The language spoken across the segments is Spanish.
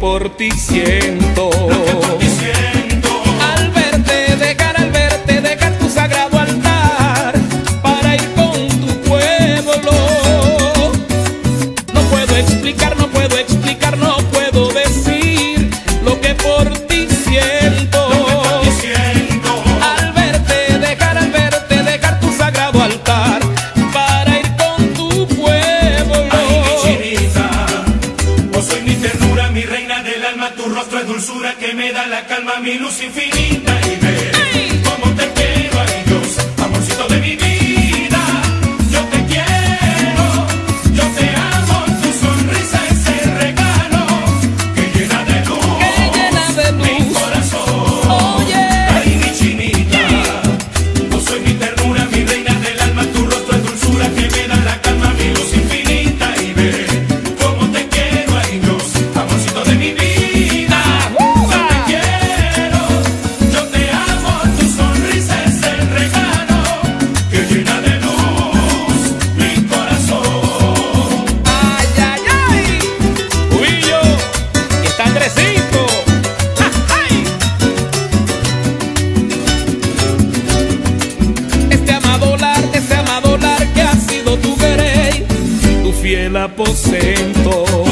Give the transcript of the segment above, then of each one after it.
por ti siento. Al verte, dejar al verte, dejar tu sagrado altar para ir con tu pueblo. No puedo explicar, no puedo explicar, no. Tu rostro es dulzura que me da la calma, mi luz infinita el aposento.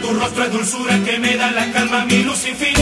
tu rostro es dulzura que me da la calma, mi luz infinita.